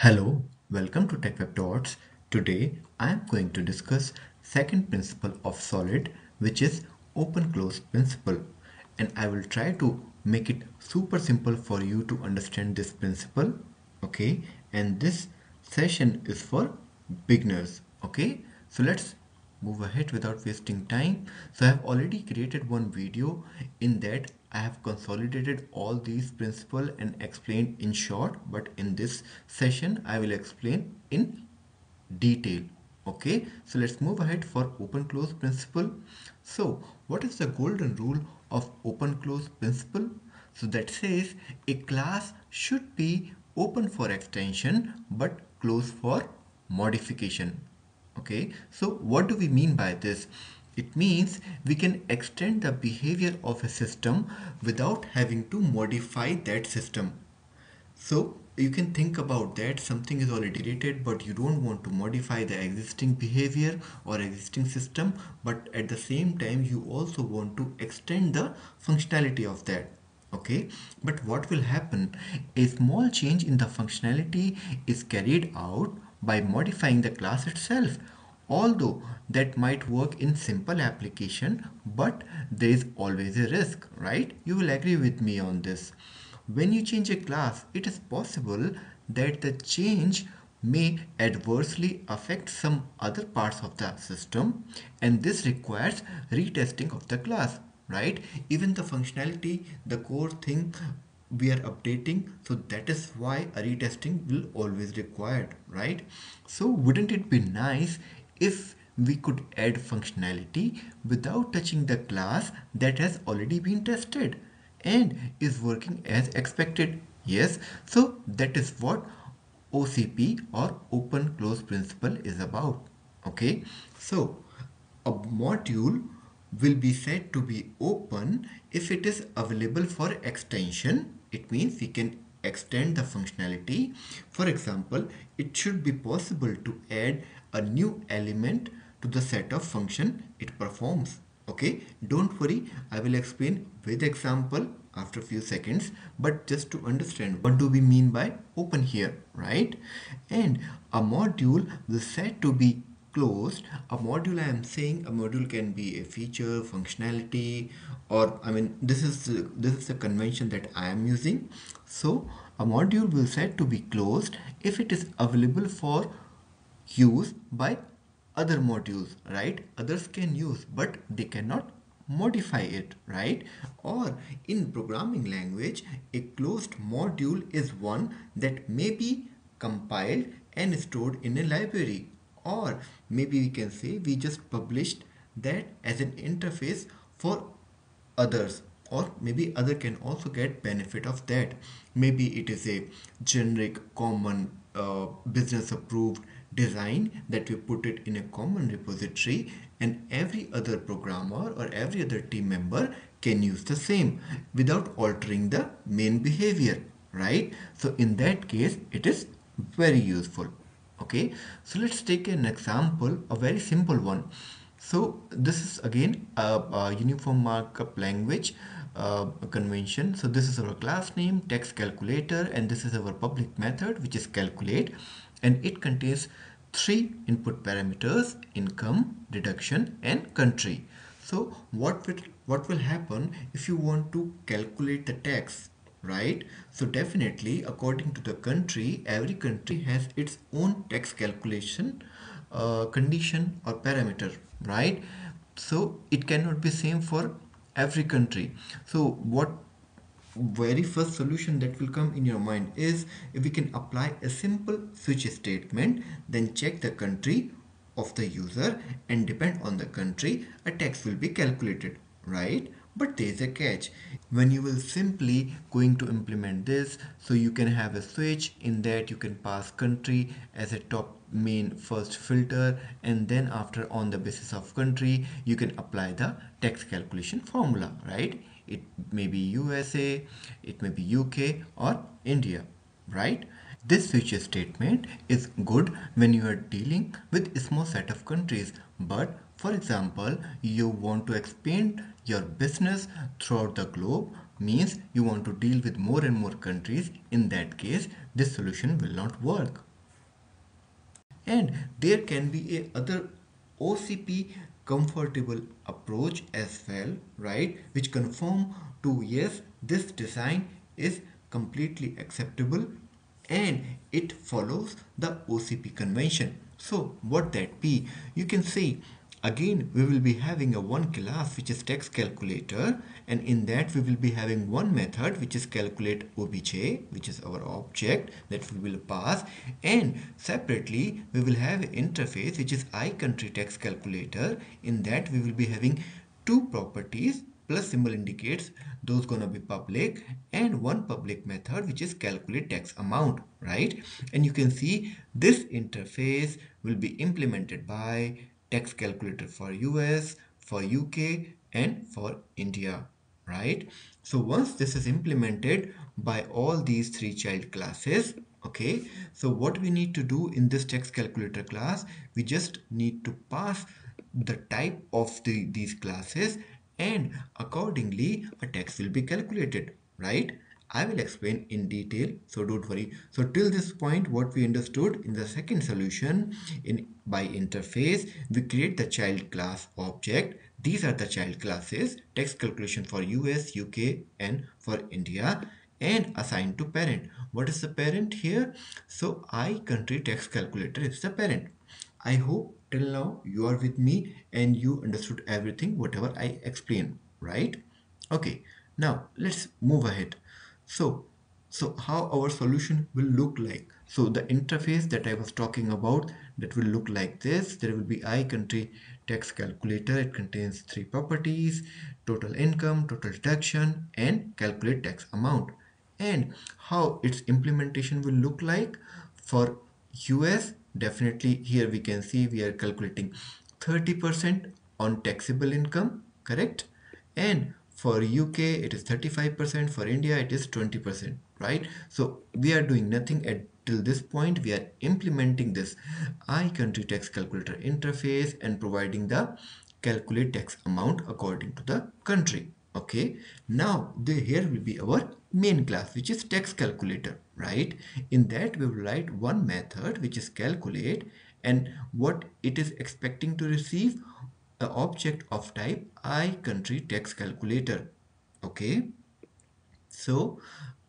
Hello, welcome to TechWebDots. Today I am going to discuss second principle of solid which is open close principle. And I will try to make it super simple for you to understand this principle okay? And this session is for beginners okay? So let's move ahead without wasting time. So I have already created one video in that I have consolidated all these principle and explained in short but in this session I will explain in detail. Okay? So let's move ahead for open close principle. So what is the golden rule of open close principle? So that says a class should be open for extension but close for modification okay so what do we mean by this? It means we can extend the behavior of a system without having to modify that system. So you can think about that something is already created but you don't want to modify the existing behavior or existing system but at the same time you also want to extend the functionality of that. Okay but what will happen? A small change in the functionality is carried out by modifying the class itself. Although that might work in simple application but there is always a risk right? You will agree with me on this. When you change a class it is possible that the change may adversely affect some other parts of the system and this requires retesting of the class right? Even the functionality the core thing we are updating so that is why a retesting will always required right? So wouldn't it be nice if we could add functionality without touching the class that has already been tested and is working as expected? Yes so that is what OCP or open close principle is about okay? So a module will be said to be open if it is available for extension. It means we can extend the functionality. For example it should be possible to add a new element to the set of function it performs. Okay? Don't worry. I will explain with example after few seconds but just to understand what do we mean by open here right? And a module will said to be closed a module i am saying a module can be a feature functionality or i mean this is this is the convention that i am using. So a module will said to be closed if it is available for use by other modules right? Others can use but they cannot modify it right? Or in programming language a closed module is one that may be compiled and stored in a library or maybe we can say we just published that as an interface for others or maybe other can also get benefit of that. Maybe it is a generic common uh, business approved design that we put it in a common repository and every other programmer or every other team member can use the same without altering the main behavior right? So in that case it is very useful okay so let's take an example a very simple one. So this is again a, a uniform markup language uh, convention. So this is our class name tax calculator and this is our public method which is calculate. And it contains three input parameters income deduction and country. So what will what will happen if you want to calculate the tax right? So definitely according to the country every country has its own tax calculation uh, condition or parameter right? So it cannot be same for every country. So what very first solution that will come in your mind is if we can apply a simple switch statement then check the country of the user and depend on the country a tax will be calculated right but there is a catch. When you will simply going to implement this so you can have a switch in that you can pass country as a top main first filter and then after on the basis of country you can apply the tax calculation formula right? It may be USA it may be UK or India right? This switch statement is good when you are dealing with a small set of countries. But for example, you want to expand your business throughout the globe, means you want to deal with more and more countries. In that case this solution will not work. And there can be a other OCP comfortable approach as well right? Which conform to yes this design is completely acceptable and it follows the OCP convention. So what that be? You can see Again, we will be having a one class which is tax calculator and in that we will be having one method which is calculate obj which is our object that we will pass. And separately we will have interface which is i country calculator. In that we will be having two properties plus symbol indicates. Those gonna be public and one public method which is calculate tax amount right? And you can see this interface will be implemented by tax calculator for US, for UK and for India, right? So once this is implemented by all these three child classes, okay, so what we need to do in this tax calculator class, we just need to pass the type of the, these classes and accordingly a tax will be calculated, right? I will explain in detail so don't worry. So till this point what we understood in the second solution in by interface we create the child class object. These are the child classes tax calculation for US, UK and for India and assigned to parent. What is the parent here? So I country tax calculator is the parent. I hope till now you are with me and you understood everything whatever I explained right? Okay now let's move ahead. So, so how our solution will look like. So the interface that I was talking about that will look like this. There will be I country tax calculator. It contains three properties, total income, total deduction and calculate tax amount. And how its implementation will look like for US definitely here we can see we are calculating 30% on taxable income correct and for UK it is 35% for India it is 20% right? So we are doing nothing at till this point. We are implementing this I country tax calculator interface and providing the calculate tax amount according to the country okay? Now the, here will be our main class which is tax calculator right? In that we will write one method which is calculate and what it is expecting to receive a object of type I country tax calculator. Okay? So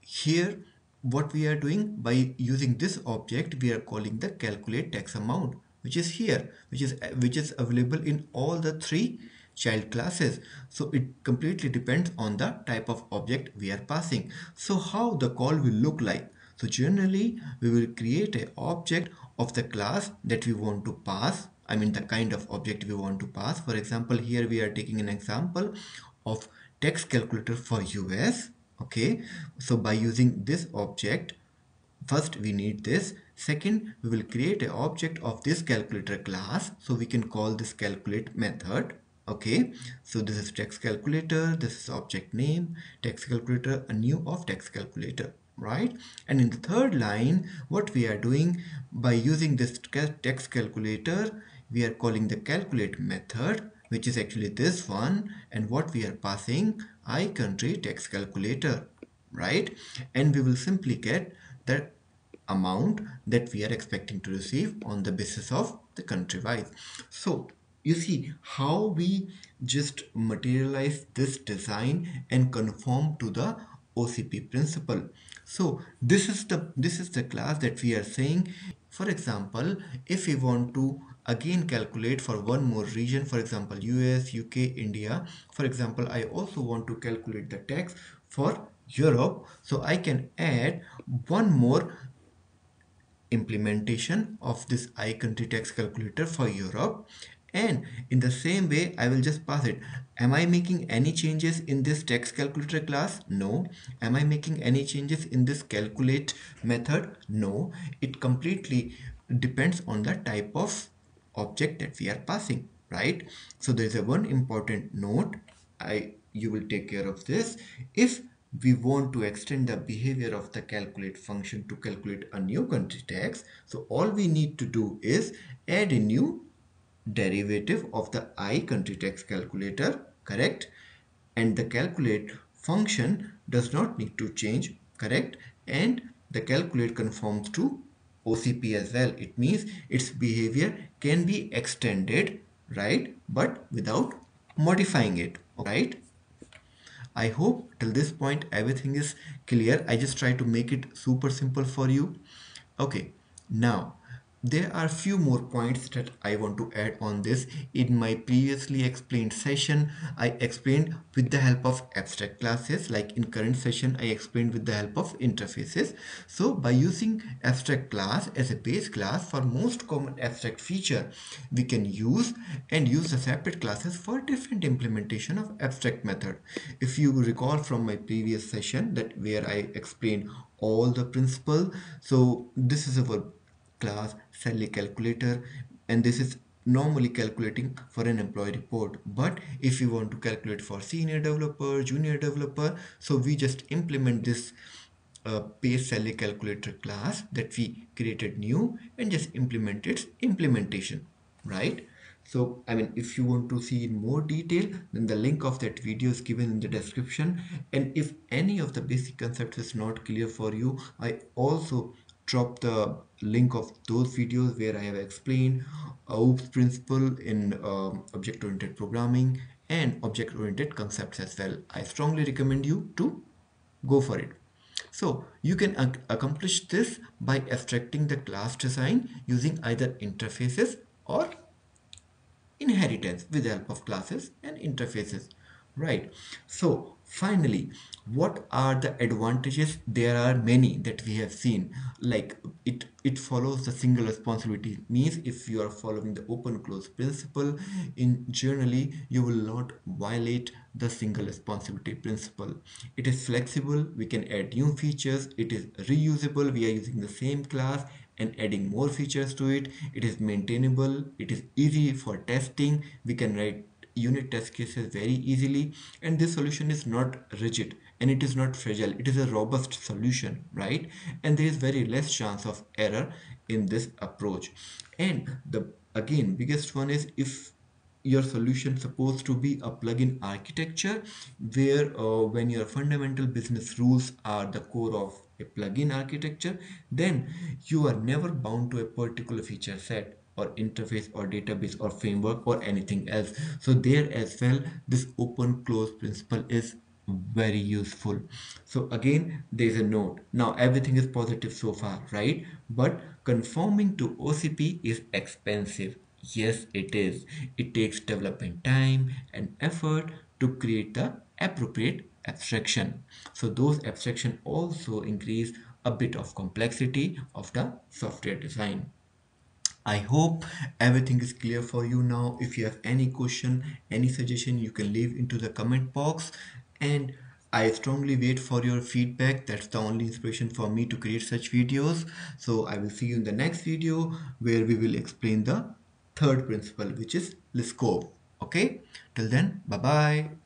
here what we are doing by using this object we are calling the calculate tax amount which is here which is which is available in all the three child classes. So it completely depends on the type of object we are passing. So how the call will look like? So generally we will create a object of the class that we want to pass I mean the kind of object we want to pass. For example, here we are taking an example of tax calculator for US. Okay, so by using this object, first we need this. Second, we will create an object of this calculator class. So we can call this calculate method. Okay, so this is tax calculator, this is object name, tax calculator, a new of tax calculator right and in the third line what we are doing by using this tax calculator we are calling the calculate method which is actually this one and what we are passing I country tax calculator right? And we will simply get the amount that we are expecting to receive on the basis of the country wise. So you see how we just materialize this design and conform to the OCP principle. So this is the this is the class that we are saying. For example if we want to again calculate for one more region for example US UK India. For example I also want to calculate the tax for Europe. So I can add one more implementation of this I country tax calculator for Europe. And in the same way I will just pass it. Am I making any changes in this tax calculator class? No. Am I making any changes in this calculate method? No. It completely depends on the type of object that we are passing right? So there is a one important note. I you will take care of this. If we want to extend the behavior of the calculate function to calculate a new country tax so all we need to do is add a new derivative of the i country tax calculator correct? And the calculate function does not need to change correct? And the calculate conforms to OCP as well. It means its behavior can be extended right but without modifying it right? I hope till this point everything is clear. I just try to make it super simple for you. Okay now there are few more points that I want to add on this. In my previously explained session, I explained with the help of abstract classes like in current session I explained with the help of interfaces. So by using abstract class as a base class for most common abstract feature, we can use and use the separate classes for different implementation of abstract method. If you recall from my previous session that where I explained all the principle, so this is our class salary calculator and this is normally calculating for an employee report. But if you want to calculate for senior developer junior developer so we just implement this uh, base salary calculator class that we created new and just implement its implementation right? So i mean if you want to see in more detail then the link of that video is given in the description. And if any of the basic concepts is not clear for you i also drop the link of those videos where I have explained OOPS principle in um, object-oriented programming and object-oriented concepts as well. I strongly recommend you to go for it. So you can ac accomplish this by abstracting the class design using either interfaces or inheritance with the help of classes and interfaces right so finally what are the advantages? There are many that we have seen. Like it it follows the single responsibility. Means if you are following the open close principle in generally you will not violate the single responsibility principle. It is flexible. We can add new features. It is reusable. We are using the same class and adding more features to it. It is maintainable. It is easy for testing. We can write unit test cases very easily and this solution is not rigid and it is not fragile. It is a robust solution right? And there is very less chance of error in this approach. And the again biggest one is if your solution supposed to be a plugin architecture where uh, when your fundamental business rules are the core of a plugin architecture then you are never bound to a particular feature set or interface or database or framework or anything else. So there as well this open close principle is very useful. So again there is a note. Now everything is positive so far right? But conforming to OCP is expensive. Yes it is. It takes development time and effort to create the appropriate abstraction. So those abstraction also increase a bit of complexity of the software design I hope everything is clear for you now. If you have any question, any suggestion, you can leave into the comment box and I strongly wait for your feedback. That's the only inspiration for me to create such videos. So I will see you in the next video where we will explain the third principle which is Liskov. Okay, till then, bye-bye.